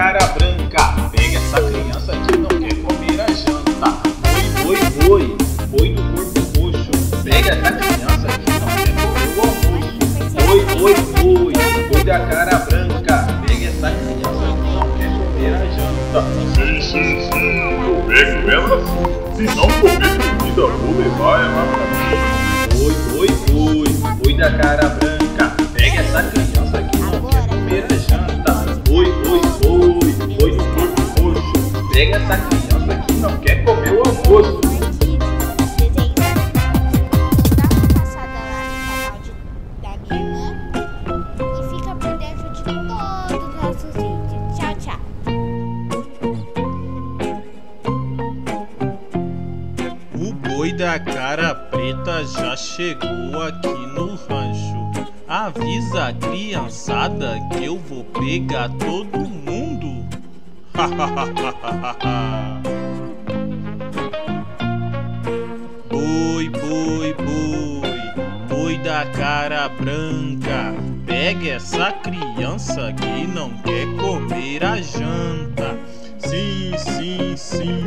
cara branca, pega essa criança que não quer comer a janta. Oi, oi, oi, boi do corpo roxo, pega essa criança que não quer comer o almoço. Oi, oi, oi, boi da cara branca, pega essa criança que não quer comer a janta. Sim, sim, sim, eu pego ela sim. Se não comer comida, vou levar ela pra mim. Oi, oi, oi, boi da cara branca, pega essa criança que não quer comer a janta. Essa criança que não quer comer o almoço. Da cara preta já chegou aqui no rancho. Avisa a criançada que eu vou pegar todo mundo. boi, boi, boi, boi da cara branca. Pega essa criança que não quer comer a janta. Sim, sim, sim,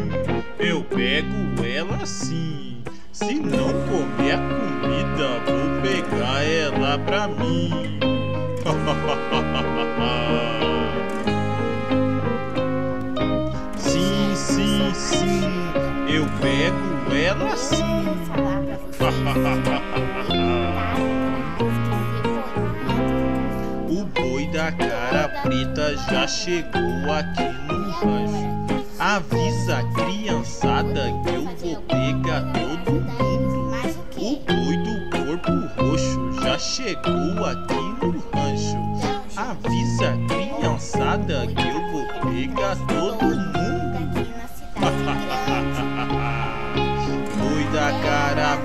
eu pego ela sim. Se não comer a comida, vou pegar ela pra mim. sim, sim, eu pego ela sim. Vou falar pra vocês. O boi da cara preta já chegou aqui no rancho. Avisa a criançada que eu vou pegar todo mundo. O boi do corpo roxo já chegou aqui no rancho. Avisa a criançada que eu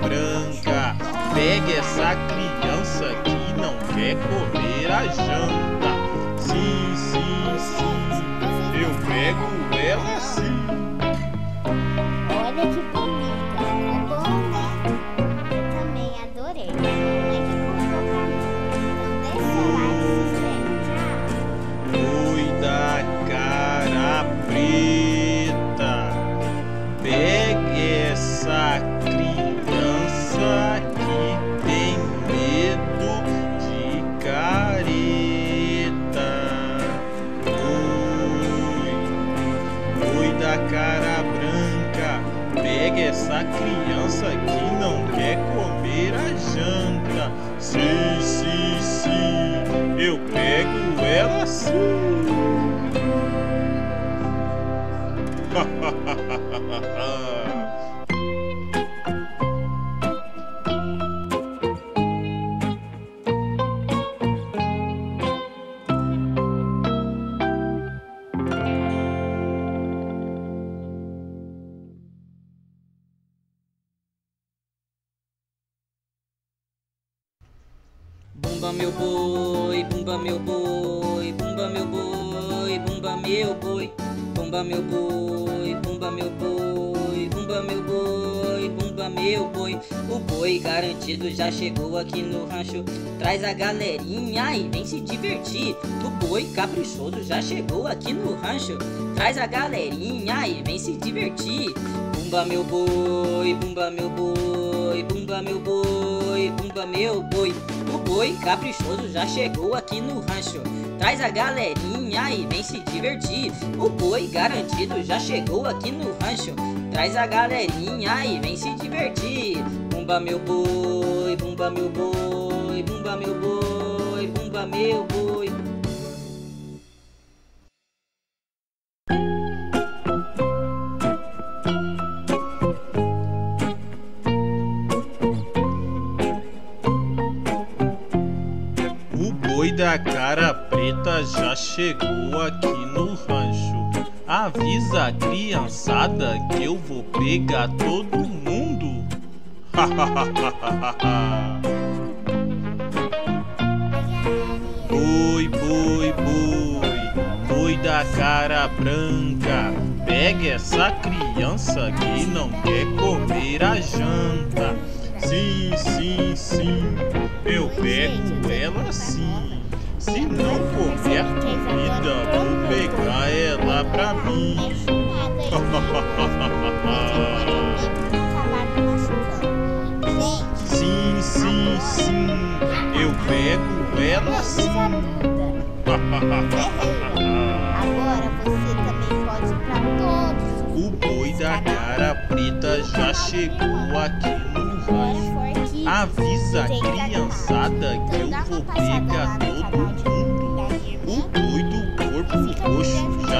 branca, pega essa criança que não quer comer a janta. Sim, sim, sim, eu pego ela sim. Olha que bonita. É bom, né? Eu também adorei. Mamãe que comprou essa criança que não quer comer a janta. Sim, sim, sim, eu pego ela sim. Bumba meu boi, bumba meu boi, bumba meu boi, bumba meu boi, bumba meu boi, bumba meu boi, bumba meu boi, bumba meu boi. O boi garantido já chegou aqui no rancho. Traz a galerinha e vem se divertir. O boi caprichoso já chegou aqui no rancho. Traz a galerinha e vem se divertir. Bumba meu boi, bumba meu boi, bumba meu boi, bumba meu boi. Boi caprichoso já chegou aqui no rancho. Traz a galerinha e vem se divertir. O boi garantido já chegou aqui no rancho. Traz a galerinha e vem se divertir. Bumba meu boi, bumba meu boi, bumba meu boi, bumba meu boi. Da cara preta já chegou aqui no rancho. Avisa a criançada que eu vou pegar todo mundo. Boi, boi, boi, boi da cara branca. Pegue essa criança que não quer comer a janta. Sim, sim, sim, eu pego ela sim. Se não comer comida, vou pegar ela pra mim. Sim, sim, sim, eu pego ela sim. Agora você também pode ir pra todos os O boi da cara preta já chegou aqui no rancho. Avisa a criançada que eu vou pegar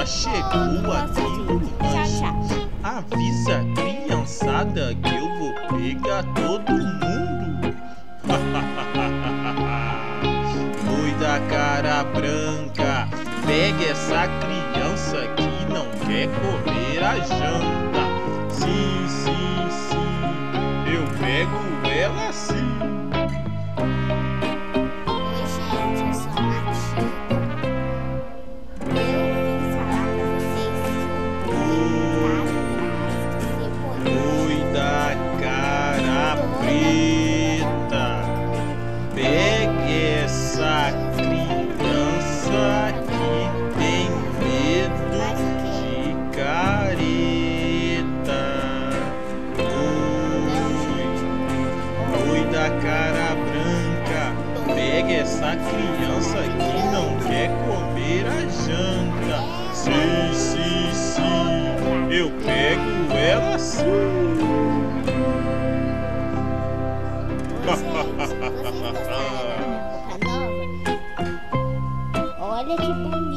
chegou aqui. Avisa a criançada que eu vou pegar todo mundo. Boi da cara branca, pega essa criança que não quer comer a janta. Sim, sim, sim, eu pego ela sim. A criança que não quer comer a janta. Sim, sim, sim, eu pego ela tá sim. Olha que bonito.